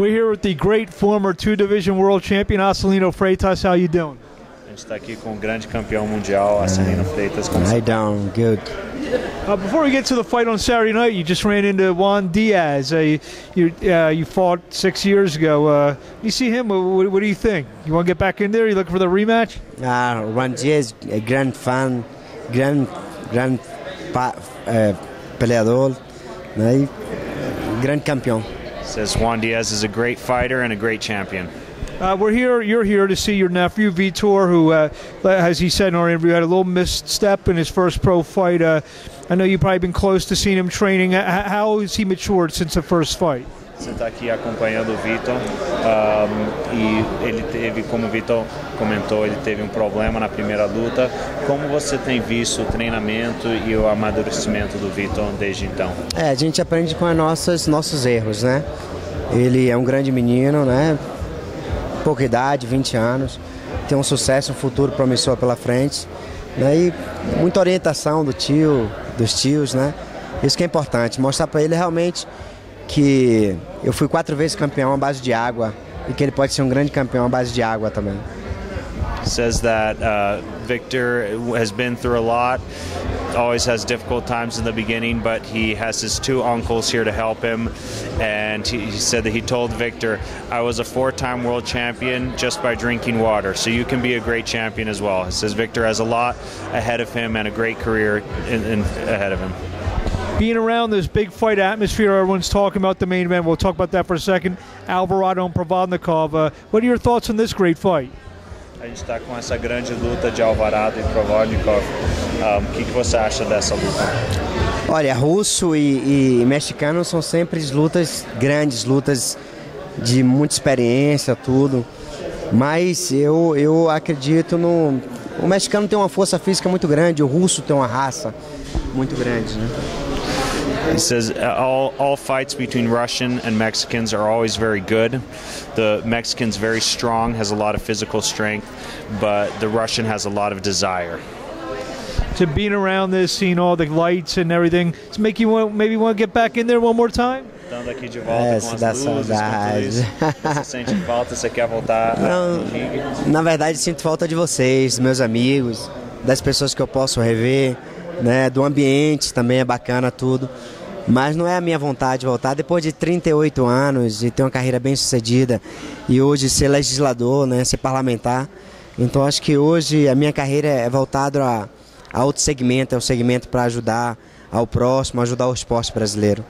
We're here with the great former two-division world champion Acelino Freitas. How you doing? A gente está aqui com o grande campeão mundial, Acelino Freitas. Como down, good. Uh, before we get to the fight on Saturday night, you just ran into Juan Diaz. Uh, you uh, you fought six years ago. Uh, you see him? What, what do you think? You want to get back in there? You looking for the rematch? Ah, Juan Diaz, a grande fan, grande, grande pa, eh, peleador, né? grande campeão. Says Juan Diaz is a great fighter and a great champion. Uh, we're here. You're here to see your nephew Vitor, who, uh, as he said in our interview, had a little misstep in his first pro fight. Uh, I know you've probably been close to seeing him training. How has he matured since the first fight? Você está aqui acompanhando o Vitor um, e ele teve, como o Vitor comentou, ele teve um problema na primeira luta. Como você tem visto o treinamento e o amadurecimento do Vitor desde então? É, a gente aprende com as nossas, nossos erros, né? Ele é um grande menino, né? Pouca idade, 20 anos, tem um sucesso, um futuro promissor pela frente, né? E muita orientação do tio, dos tios, né? Isso que é importante, mostrar para ele realmente que eu fui quatro vezes campeão à base de água e que ele pode ser um grande campeão à base de água também. says that uh, Victor has been through a lot, always has difficult times in the beginning, but he has his two uncles here to help him. And he, he said that he told Victor, I was a four time world champion just by drinking water, so you can be a great champion as well. He says Victor has a lot ahead of him and a great career in, in, ahead of him. Being around this big fight atmosphere, everyone's talking about the main event. We'll talk about that for a second. Alvarado and Provodnikov. Uh, what are your thoughts on this great fight? A gente está com essa grande luta de Alvarado e Provodnikov. Um, O que, que você acha dessa luta? Olha, russo e, e mexicano são sempre lutas grandes, lutas de muita experiência, tudo. Mas eu, eu acredito no. O mexicano tem uma força física muito grande, o russo tem uma raça muito grande, né? He says uh, all, all fights between Russian and Mexicans are always very good. The Mexican's very strong, has a lot of physical strength, but the Russian has a lot of desire. To being around this, seeing all the lights and everything, does it make you want, maybe want to get back in there one more time? Estando aqui de volta É, com as luzes, com tudo saudade. sente falta, você quer voltar Não. Na verdade, sinto falta de vocês, meus amigos, das pessoas que eu posso rever, né? Do ambiente também é bacana tudo. Mas não é a minha vontade voltar depois de 38 anos e ter uma carreira bem sucedida e hoje ser legislador, né? Ser parlamentar. Então acho que hoje a minha carreira é voltada a, a outro segmento, é o segmento para ajudar ao próximo, ajudar o esporte brasileiro.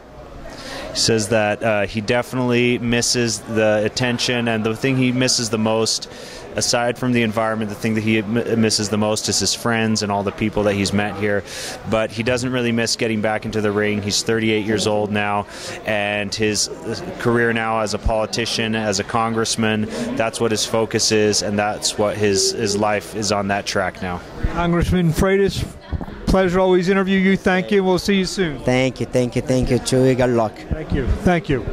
Says that uh, he definitely misses the attention, and the thing he misses the most, aside from the environment, the thing that he misses the most is his friends and all the people that he's met here. But he doesn't really miss getting back into the ring. He's 38 years old now, and his career now as a politician, as a congressman, that's what his focus is, and that's what his, his life is on that track now. Congressman Freitas, pleasure always interview you. Thank you. We'll see you soon. Thank you, thank you, thank you, too. Good luck. Thank you. Thank you.